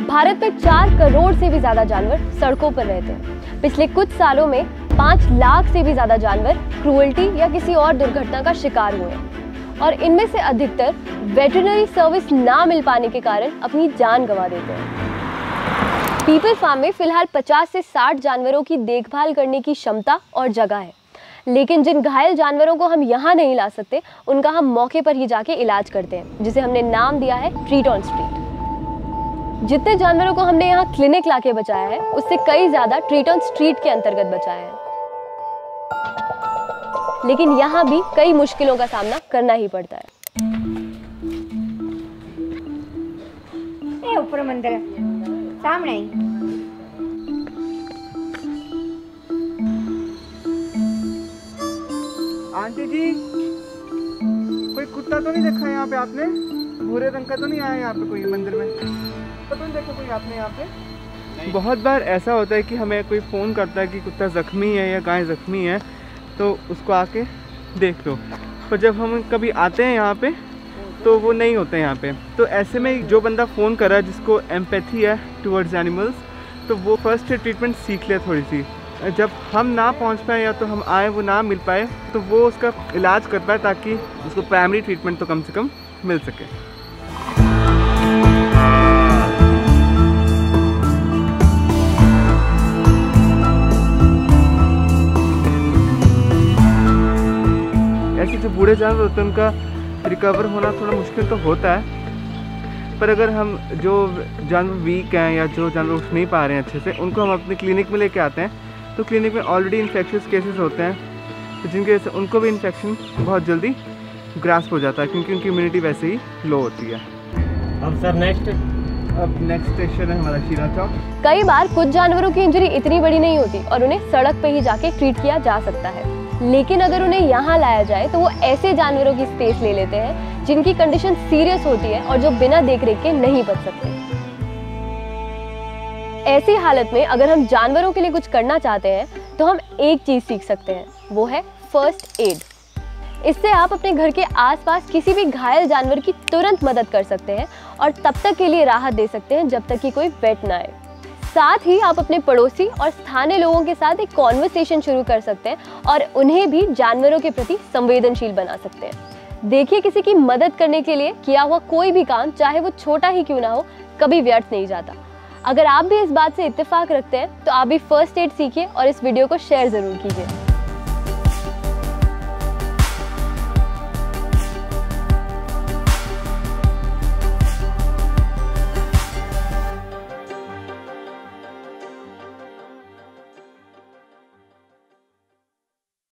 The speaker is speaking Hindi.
भारत में चार करोड़ से भी ज़्यादा जानवर सड़कों पर रहते हैं। पिछले कुछ सालों में पाँच लाख से भी ज़्यादा जानवर क्रूअल्टी या किसी और दुर्घटना का शिकार हुए और इनमें से अधिकतर वेटरनरी सर्विस ना मिल पाने के कारण अपनी जान गंवा देते हैं। पीपल फार्म में फ़िलहाल 50 से 60 जानवरों की देखभाल करने की क्षमता और जगह है। लेकिन जिन घायल जानवरों को हम यहाँ नहीं ला सकते, उनका हम मौके पर ही जाके इलाज करते हैं, जिसे हमने नाम दिया है ट्रीट ऑन स्ट्रीट जितने जानवरों को हमने यहाँ क्लिनिक लाके बचाया है उससे कई ज़्यादा ट्रीट ऑन स्ट्रीट के अंतर्गत बचाया है। लेकिन यहाँ भी कई मुश्किलों का सामना करना ही पड़ता है। ऊपर मंदिर। सामने आंटी जी कोई कुत्ता तो नहीं देखा यहाँ पे आपने? भूरे रंग का तो नहीं आया यहाँ पे कोई मंदिर में? तो नहीं कोई आपने यहाँ पे बहुत बार ऐसा होता है कि हमें कोई फ़ोन करता है कि कुत्ता ज़ख्मी है या गाय ज़ख्मी है तो उसको आके देख लो। पर जब हम कभी आते हैं यहाँ पे तो वो नहीं होते यहाँ पे। तो ऐसे में जो बंदा फ़ोन कर रहा है जिसको एम्पैथी है टुवर्ड्स एनिमल्स तो वो फ़र्स्ट ट्रीटमेंट सीख ले थोड़ी सी। जब हम ना पहुँच पाए या तो हम आए वो ना मिल पाए तो वो उसका इलाज कर पाए ताकि उसको प्राइमरी ट्रीटमेंट तो कम से कम मिल सके। बूढ़े जानवर होते हैं उनका रिकवर होना थोड़ा मुश्किल तो होता है। पर अगर हम जो जानवर वीक हैं या जो जानवर उठ नहीं पा रहे हैं अच्छे से उनको हम अपने क्लिनिक में लेके आते हैं तो क्लिनिक में ऑलरेडी इन्फेक्शस केसेस होते हैं तो जिनकी वजह से उनको भी इन्फेक्शन बहुत जल्दी ग्रास्प हो जाता है क्योंकि उनकी इम्यूनिटी वैसे ही लो होती है। अब सर नेक्स्ट अब नेक्स्ट स्टेशन है हमारा शीरा चौक कई बार कुछ जानवरों की इंजरी इतनी बड़ी नहीं होती और उन्हें सड़क पे ही जाके ट्रीट किया जा सकता है। लेकिन अगर उन्हें यहाँ लाया जाए तो वो ऐसे जानवरों की स्पेस ले लेते हैं, जिनकी कंडीशन सीरियस होती है और जो बिना देख रेख के नहीं बच सकते। ऐसी हालत में अगर हम जानवरों के लिए कुछ करना चाहते हैं तो हम एक चीज़ सीख सकते हैं, वो है फ़र्स्ट एड इससे आप अपने घर के आसपास किसी भी घायल जानवर की तुरंत मदद कर सकते हैं और तब तक के लिए राहत दे सकते हैं जब तक कि कोई वेट ना आए। साथ ही आप अपने पड़ोसी और स्थानीय लोगों के साथ एक कॉन्वर्सेशन शुरू कर सकते हैं और उन्हें भी जानवरों के प्रति संवेदनशील बना सकते हैं। देखिए किसी की मदद करने के लिए किया हुआ कोई भी काम, चाहे वो छोटा ही क्यों ना हो, कभी व्यर्थ नहीं जाता। अगर आप भी इस बात से इत्तेफाक रखते हैं तो आप भी फ़र्स्ट एड सीखिए और इस वीडियो को शेयर ज़रूर कीजिए।